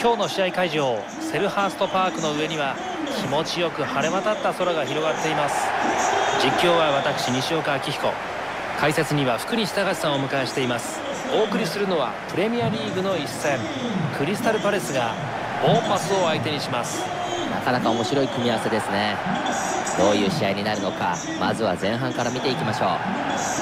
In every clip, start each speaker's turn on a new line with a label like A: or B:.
A: 今日の試合会場セルハーストパークの上には気持ちよく晴れ渡った空が広がっています。実況は私西岡明彦。解説には福西隆さんをお迎えしています。お送りするのはプレミアリーグの一戦クリスタルパレスがボーンマスを相手にします。
B: なかなか面白い組み合わせですね。どういう試合になるのかまずは前半から見ていきましょう。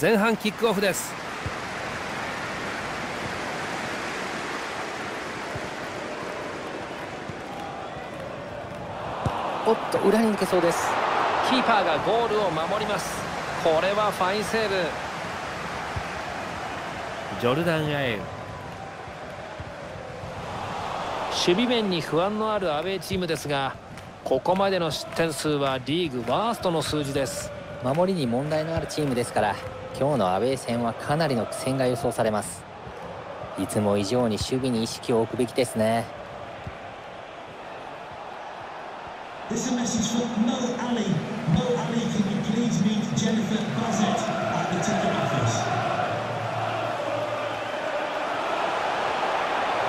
A: 前半キックオフです。
B: おっと裏に抜けそうです。
A: キーパーがゴールを守りますこれはファインセーブ。ジョルダン・アエウ守備面に不安のあるアウェーチームですがここまでの失点数はリーグワーストの数字です。
B: 守りに問題のあるチームですから今日のアウェー戦はかなりの苦戦が予想されます。いつも以上に守備に意識を置くべきですね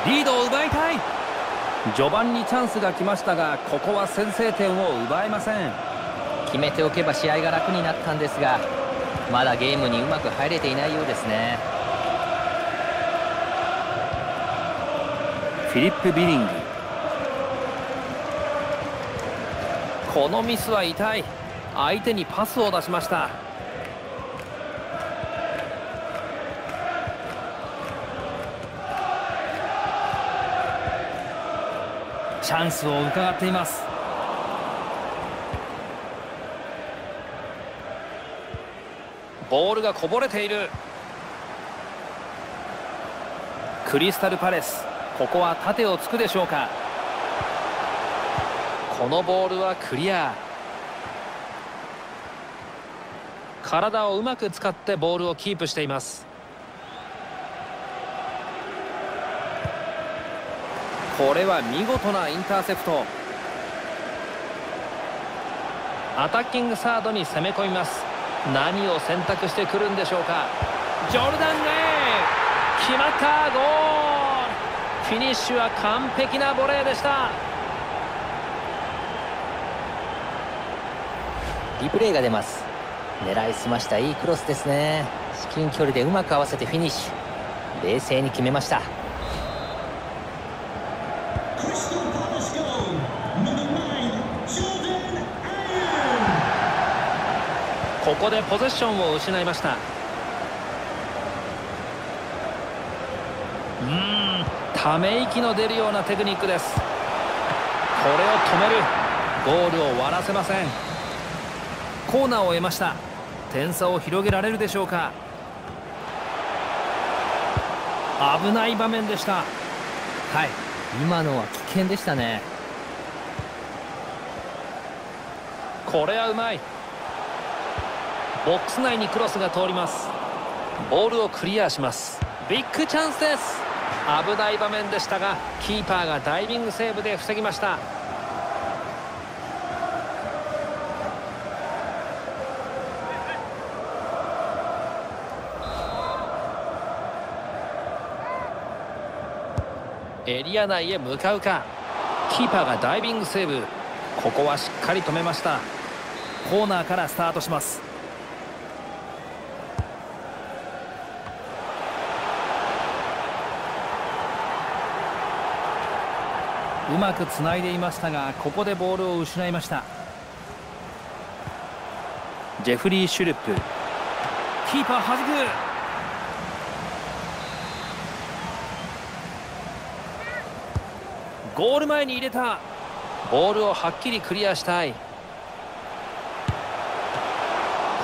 A: リードを奪いたい。序盤にチャンスが来ましたがここは先制点を奪えません。
B: 決めておけば試合が楽になったんですがまだゲームにうまく入れていないようですね。
A: フィリップ・ビリング。このミスは痛い。相手にパスを出しましたチャンスを伺っています。ボールがこぼれている。クリスタルパレスここは縦をつくでしょうか。このボールはクリア。体をうまく使ってボールをキープしています。これは見事なインターセプト。アタッキングサードに攻め込みます。何を選択してくるんでしょうか。ジョルダン・レイ決まった。ゴール。フィニッシュは完璧なボレーでした。
B: リプレイが出ます。狙いすましたいいクロスですね。至近距離でうまく合わせてフィニッシュ。冷静に決めました。
A: ここでポゼッションを失いました。うんため息の出るようなテクニックです。これを止める。ゴールを割らせません。コーナーを得ました。点差を広げられるでしょうか。危ない場面でした。
B: はい。今のは危険でしたね。
A: これはうまい。ボックス内にクロスが通ります。ボールをクリアします。ビッグチャンスです。危ない場面でしたがキーパーがダイビングセーブで防ぎました。エリア内へ向かうか。キーパーがダイビングセーブ。ここはしっかり止めました。コーナーからスタートします。うまくつないでいましたがここでボールを失いました。ジェフリー・シュルップ。キーパーはじく。ゴール前に入れた。ボールをはっきりクリアしたい。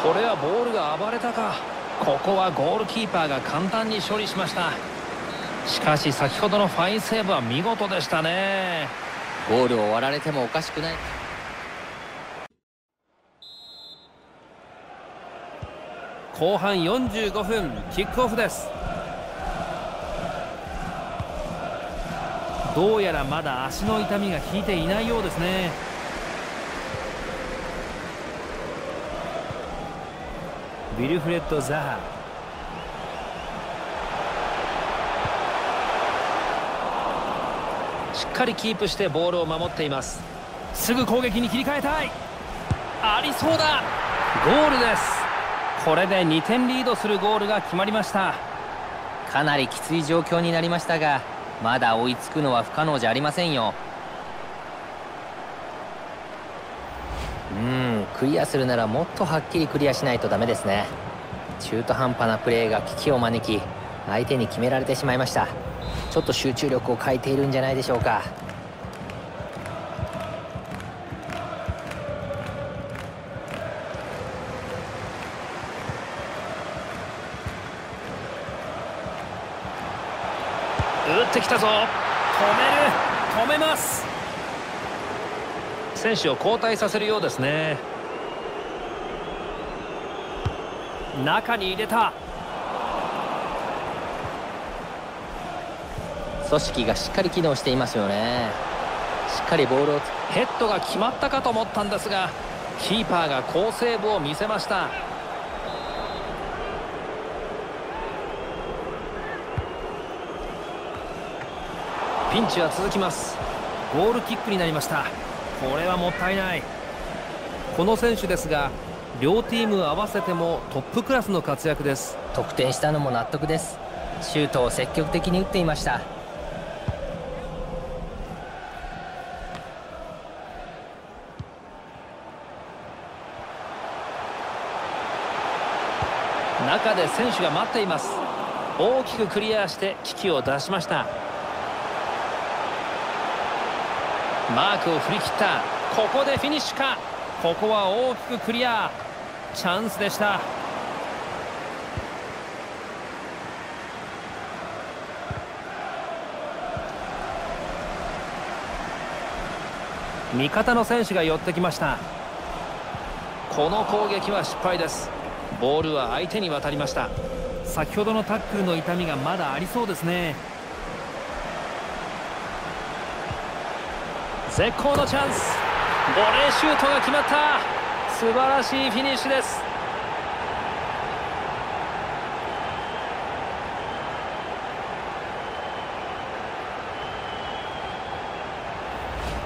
A: これはボールが暴れたか。ここはゴールキーパーが簡単に処理しました。しかし先ほどのファインセーブは見事でしたね。
B: ゴールを割られてもおかしくない。
A: 後半45分キックオフです。どうやらまだ足の痛みが引いていないようですね。ビルフレッド・ザハしっかりキープしてボールを守っています。すぐ攻撃に切り替えたい。ありそうだ。ゴールです。これで2点リードするゴールが決まりました。
B: かなりきつい状況になりましたがまだ追いつくのは不可能じゃありませんよ。うんクリアするならもっとはっきりクリアしないとダメですね。中途半端なプレーが危機を招き相手に決められてしまいましたちょっと集中力を欠いているんじゃないでしょうか。
A: 打ってきたぞ。止める。止めます。選手を交代させるようですね。中に入れた
B: 組織がしっかり機能していますよね。しっかりボールを
A: ヘッドが決まったかと思ったんですがキーパーが好セーブを見せました。ピンチは続きます。ゴールキックになりました。これはもったいない。この選手ですが両チーム合わせてもトップクラスの活躍です。
B: 得点したのも納得です。シュートを積極的に打っていました
A: 中で選手が待っています。大きくクリアして危機を出しました。マークを振り切った。ここでフィニッシュか。ここは大きくクリア。チャンスでした。味方の選手が寄ってきました。この攻撃は失敗です。ボールは相手に渡りました。先ほどのタックルの痛みがまだありそうですね。絶好のチャンス。ボレーシュートが決まった。素晴らしいフィニッシュです。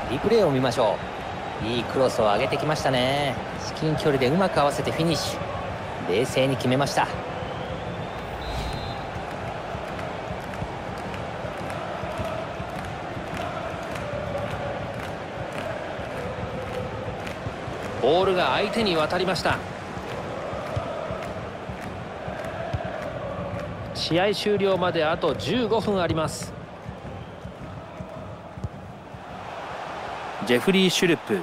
B: リプレイを見ましょう。いいクロスを上げてきましたね。至近距離でうまく合わせてフィニッシュ。冷静に決めました。
A: ボールが相手に渡りました。試合終了まであと15分あります。ジェフリー・シュルプ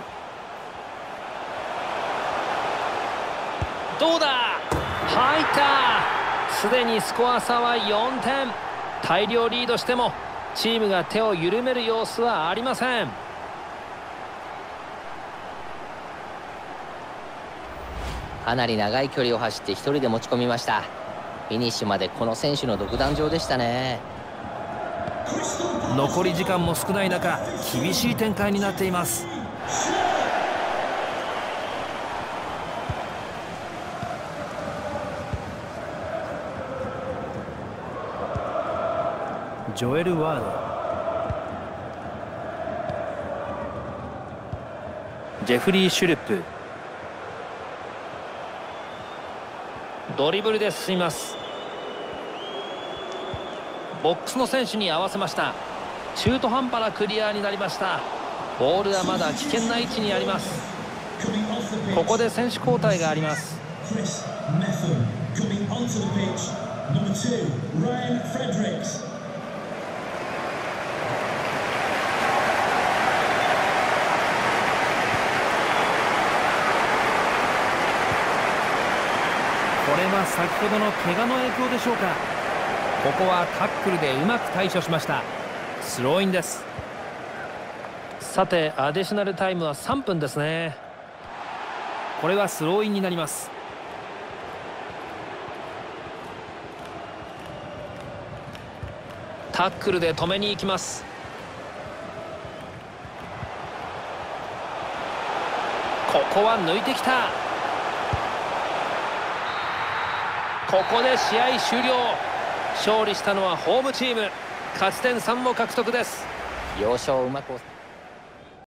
A: すでにスコア差は4点。大量リードしてもチームが手を緩める様子はありません。
B: かなり長い距離を走って1人で持ち込みました。フィニッシュまでこの選手の独壇場でしたね。
A: 残り時間も少ない中厳しい展開になっていますジョエル・ワード。ジェフリー・シュルップ。ドリブルで進みます。ボックスの選手に合わせました。中途半端なクリアになりました。ボールはまだ危険な位置にあります。ここで選手交代がありますこれは先ほどの怪我の影響でしょうか。ここはタックルでうまく対処しました。スローインです。さてアディショナルタイムは3分ですね。これはスローインになります。タックルで止めに行きます。ここは抜いてきた。ここで試合終了。勝利したのはホームチーム。勝ち点3を獲得です。
B: 要所をうまく